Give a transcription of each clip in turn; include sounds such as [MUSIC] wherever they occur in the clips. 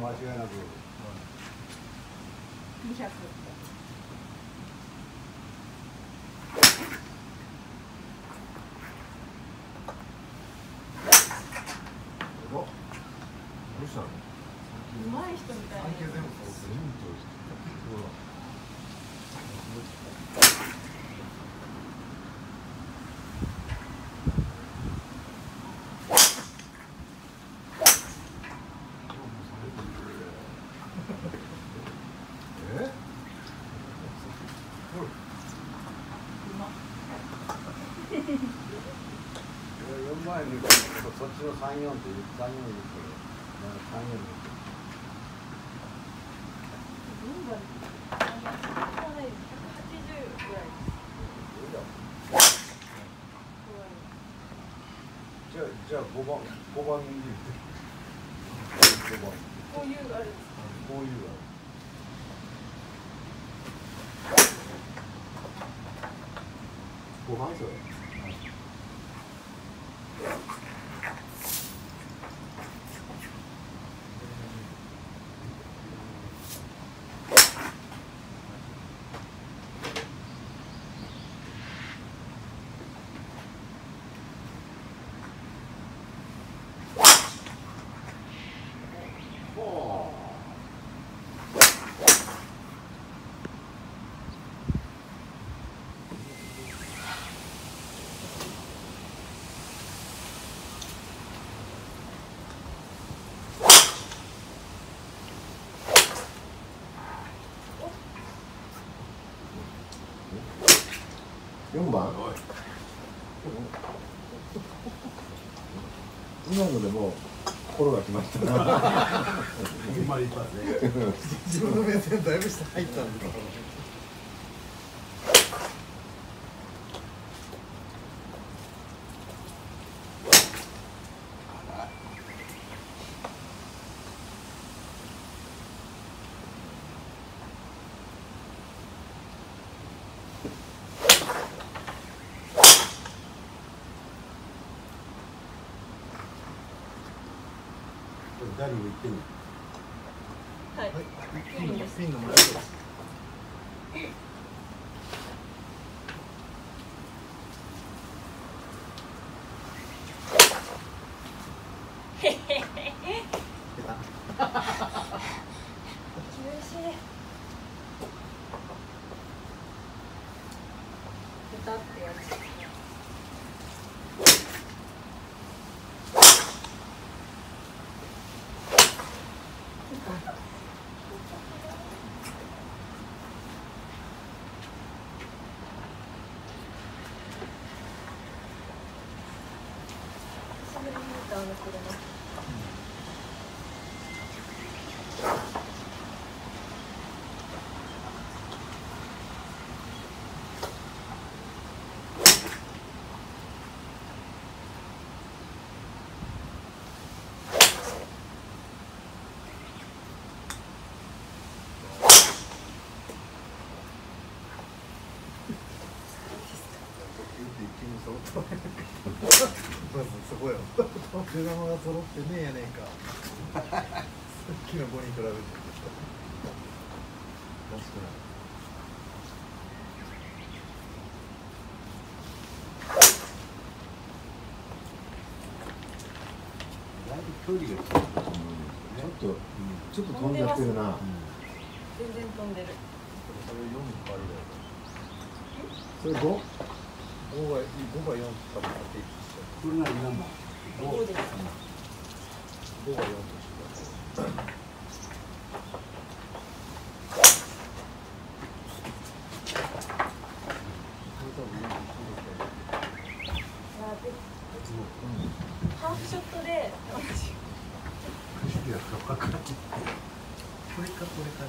間違いなく。200どうしたのうまい人みたいな全部そうえうま4万円抜いたそっちの34って34言ってる34言ってルンバそんなないです180ぐらいですじゃあじゃあ5番5番に入れて5番こういうあれですこういうの五番それ四番？今のでもう心がきましたね。自分の目線だいぶ下入ったんだてみはい。ピンのピンの前厳しい下手ってやつですね久しぶりに見たあの車まずそこよ車が揃ってねえやねんかさっきの子に比べてらしくないだいぶ距離が近いと思うんちょっと、ちょっと飛んじゃってるな全然飛んでるそれ4個あるそれ 5? 5が5が4多分ってこれが何番どうです5が4としてハーフショットで私これか。これか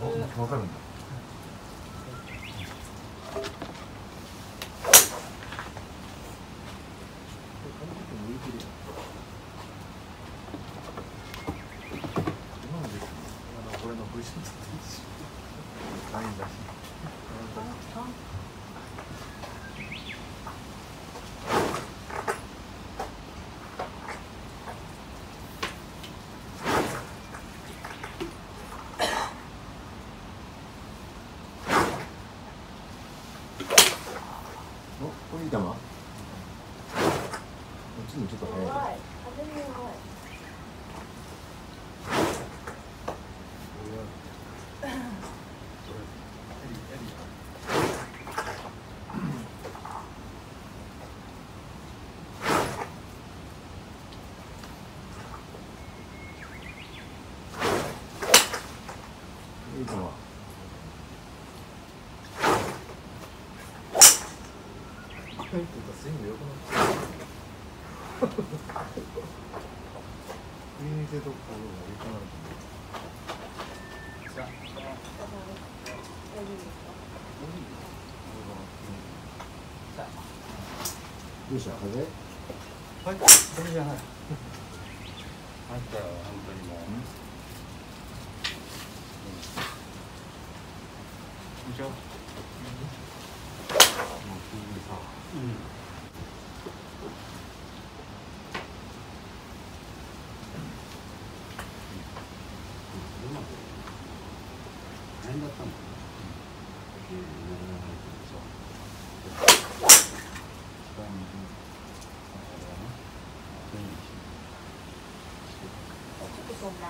僕わかるんだあでおこれいい球こちょっと弱い速い風に弱いいい球スイング良くなった右手ところが良くなる大丈夫ですかどうした風はいこれじゃないあんたは本当にもう。以上。もう急にさ。大変だったもん。ちょっとそんな。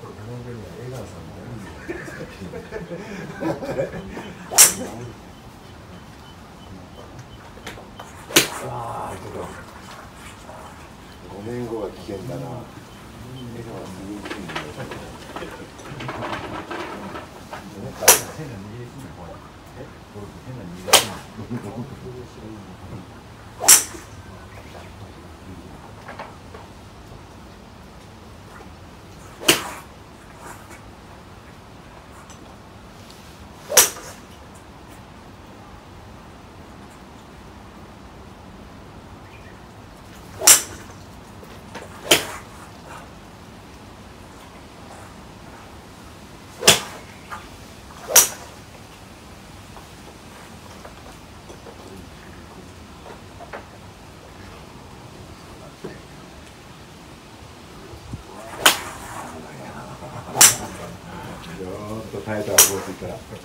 5 [LAUGHS] 年後には江川さんもああちょっと。5年後は危険だな。江川さん人気に変な握りすんのこれえ？ゴルフ変な握りすのちょっと耐えからこう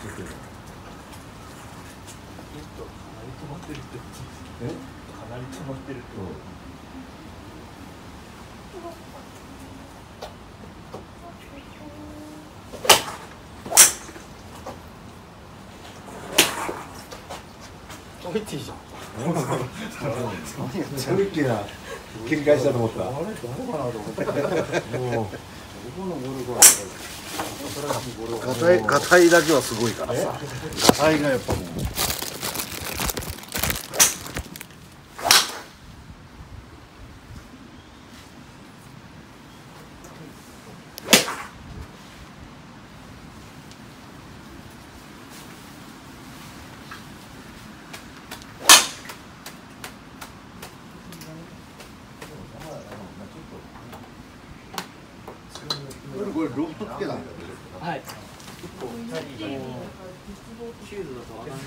ついたらえかなり溜まってるってそう置いていいじゃん。トリッキーな切り返しだと思ったあれ誰かなと思ってもう？どこのゴルフは硬い硬いだけはすごいからさ硬いがやっぱもうこれロフトつけたんだよはい。シーズンだとわかん。ない